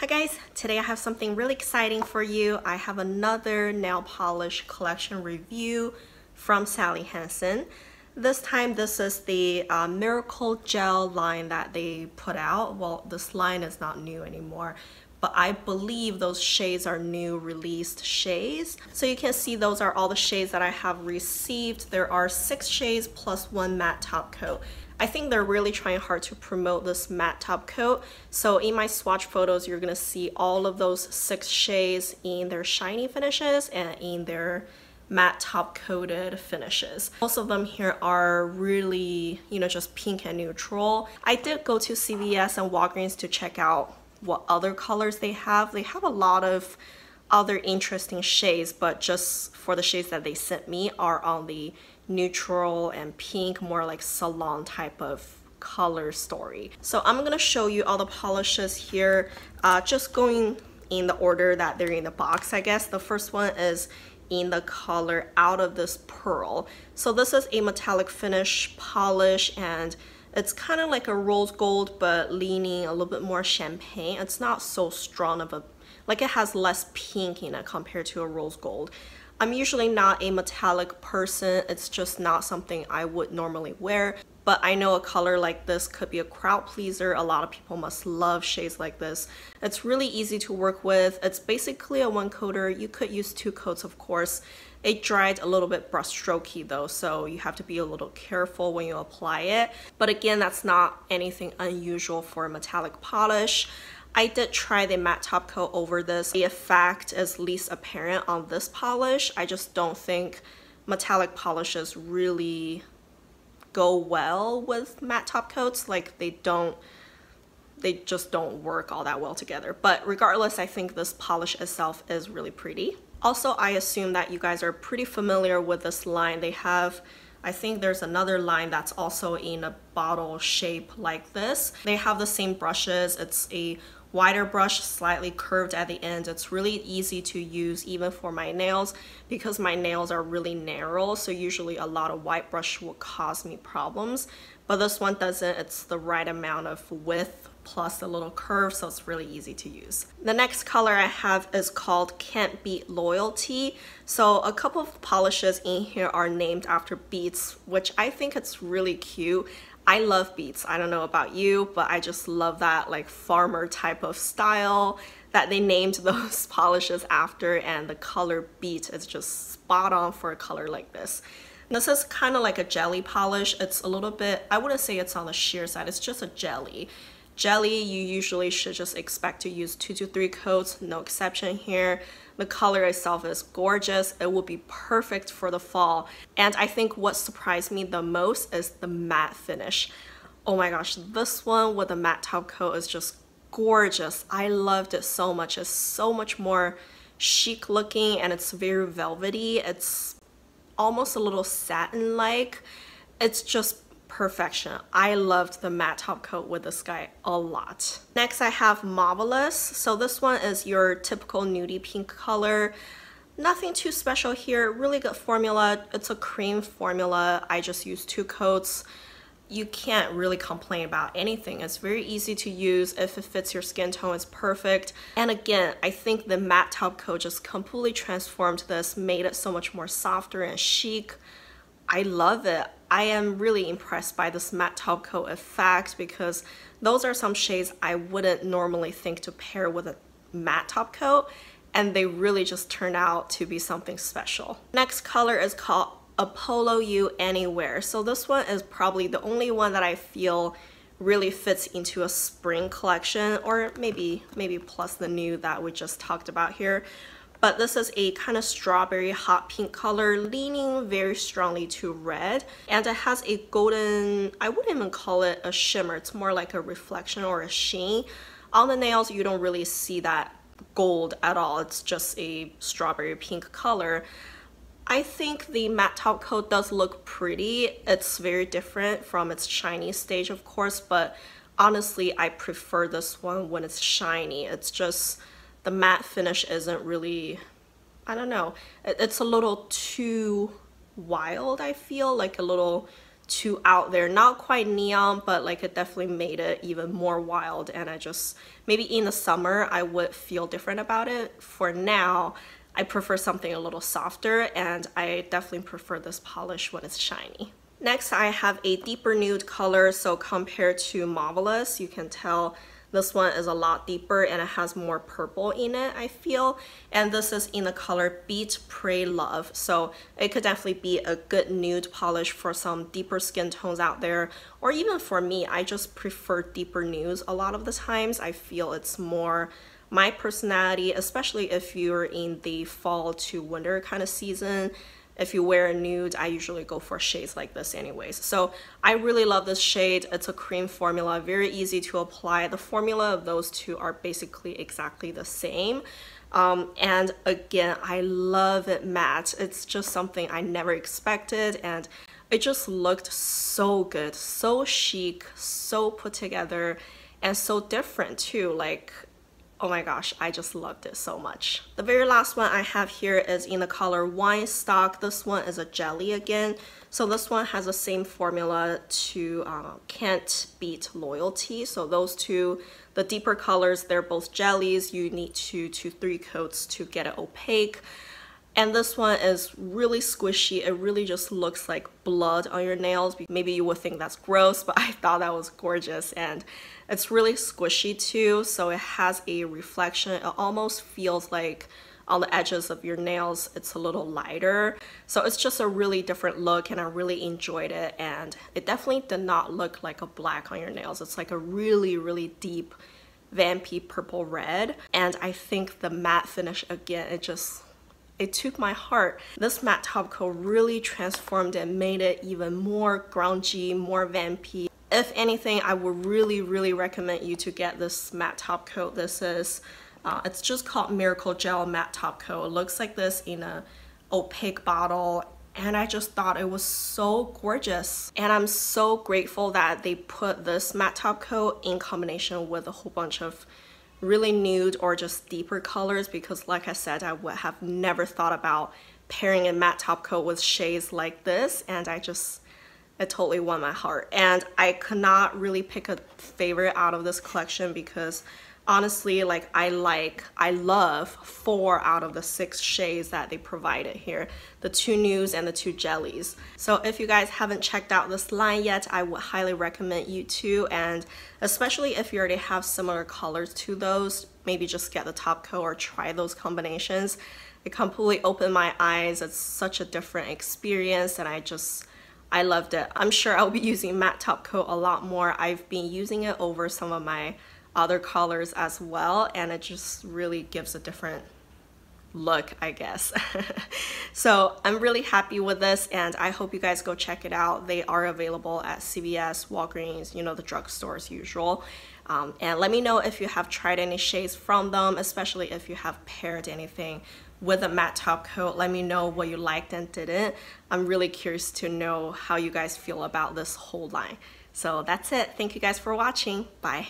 Hi guys, today I have something really exciting for you. I have another nail polish collection review from Sally Hansen. This time this is the uh, Miracle Gel line that they put out. Well, this line is not new anymore, but I believe those shades are new released shades. So you can see those are all the shades that I have received. There are six shades plus one matte top coat. I think they're really trying hard to promote this matte top coat. So in my swatch photos, you're gonna see all of those six shades in their shiny finishes and in their matte top coated finishes. Most of them here are really, you know, just pink and neutral. I did go to CVS and Walgreens to check out what other colors they have. They have a lot of other interesting shades, but just for the shades that they sent me are on the neutral and pink, more like salon type of color story. So I'm gonna show you all the polishes here, uh, just going in the order that they're in the box, I guess. The first one is in the color Out of This Pearl. So this is a metallic finish polish and it's kind of like a rose gold but leaning a little bit more champagne. It's not so strong of a, like it has less pink in it compared to a rose gold. I'm usually not a metallic person. It's just not something I would normally wear. But I know a color like this could be a crowd pleaser. A lot of people must love shades like this. It's really easy to work with. It's basically a one coater. You could use two coats, of course. It dried a little bit brush strokey though, so you have to be a little careful when you apply it. But again, that's not anything unusual for a metallic polish. I did try the matte top coat over this. The effect is least apparent on this polish. I just don't think metallic polishes really go well with matte top coats. Like they don't, they just don't work all that well together. But regardless, I think this polish itself is really pretty. Also, I assume that you guys are pretty familiar with this line. They have I think there's another line that's also in a bottle shape like this. They have the same brushes. It's a wider brush, slightly curved at the end. It's really easy to use even for my nails because my nails are really narrow. So usually a lot of white brush will cause me problems. But this one doesn't. It's the right amount of width plus a little curve so it's really easy to use. The next color I have is called Can't Beet Royalty. So a couple of polishes in here are named after beets which I think it's really cute. I love beets. I don't know about you, but I just love that like farmer type of style that they named those polishes after and the color beet is just spot on for a color like this. This is kind of like a jelly polish. It's a little bit, I wouldn't say it's on the sheer side, it's just a jelly. Jelly, you usually should just expect to use two to three coats, no exception here. The color itself is gorgeous. It will be perfect for the fall. And I think what surprised me the most is the matte finish. Oh my gosh, this one with the matte top coat is just gorgeous. I loved it so much. It's so much more chic looking and it's very velvety. It's almost a little satin-like. It's just perfection. I loved the matte top coat with this guy a lot. Next I have Mauve-olous. So this one is your typical nudie pink color. Nothing too special here, really good formula. It's a cream formula. I just used two coats. You can't really complain about anything. It's very easy to use. If it fits your skin tone, it's perfect. And again, I think the matte top coat just completely transformed this, made it so much more softer and chic. I love it. I am really impressed by this matte top coat effect because those are some shades I wouldn't normally think to pair with a matte top coat and they really just turn out to be something special. Next color is called Apollo You Anywhere. So this one is probably the only one that I feel really fits into a spring collection or maybe maybe plus the new that we just talked about here but this is a kind of strawberry hot pink color leaning very strongly to red. And it has a golden I wouldn't even call it a shimmer it's more like a reflection or a sheen. On the nails you don't really see that gold at all. It's just a strawberry pink color. I think the matte top coat does look pretty. It's very different from its shiny stage of course but honestly I prefer this one when it's shiny. It's just the matte finish isn't really, I don't know, it's a little too wild, I feel, like a little too out there. Not quite neon but like it definitely made it even more wild and I just maybe in the summer I would feel different about it. For now I prefer something a little softer and I definitely prefer this polish when it's shiny. Next I have a deeper nude color so compared to Mauve-olous you can tell this one is a lot deeper and it has more purple in it, I feel. And this is in the color Beet, Pray, Love. So it could definitely be a good nude polish for some deeper skin tones out there. Or even for me, I just prefer deeper nudes a lot of the times. I feel it's more my personality, especially if you're in the fall to winter kind of season if you wear a nude, I usually go for shades like this anyways. So I really love this shade. It's a cream formula, very easy to apply. The formula of those two are basically exactly the same. Um, and again, I love it matte. It's just something I never expected and it just looked so good, so chic, so put together and so different too. Like Oh my gosh, I just loved it so much. The very last one I have here is in the color Wine Stock. This one is a jelly again. So this one has the same formula to uh, Can't Beet Royalty. So those two, the deeper colors, they're both jellies. You need two to three coats to get it opaque. And this one is really squishy. It really just looks like blood on your nails. Maybe you would think that's gross, but I thought that was gorgeous. And it's really squishy too, so it has a reflection. It almost feels like on the edges of your nails, it's a little lighter. So it's just a really different look and I really enjoyed it. And it definitely did not look like a black on your nails. It's like a really, really deep vampy purple red. And I think the matte finish again, it just it took my heart. This matte top coat really transformed and made it even more grungy, more vampy. If anything, I would really, really recommend you to get this matte top coat. This is, uh, it's just called Miracle Gel Matte Top Coat. It looks like this in a opaque bottle and I just thought it was so gorgeous. And I'm so grateful that they put this matte top coat in combination with a whole bunch of really nude or just deeper colors because like I said, I would have never thought about pairing a matte top coat with shades like this and I just, it totally won my heart. And I could not really pick a favorite out of this collection because honestly like I like I love four out of the six shades that they provided here the two nudes and the two jellies so if you guys haven't checked out this line yet I would highly recommend you to and especially if you already have similar colors to those maybe just get the top coat or try those combinations it completely opened my eyes it's such a different experience and I just I loved it. I'm sure I'll be using matte top coat a lot more. I've been using it over some of my other colors as well and it just really gives a different look I guess. So I'm really happy with this and I hope you guys go check it out. They are available at CVS Walgreens you know the drugstores usual. Um, and let me know if you have tried any shades from them especially if you have paired anything with a matte top coat. Let me know what you liked and didn't. I'm really curious to know how you guys feel about this whole line. So that's it. Thank you guys for watching. Bye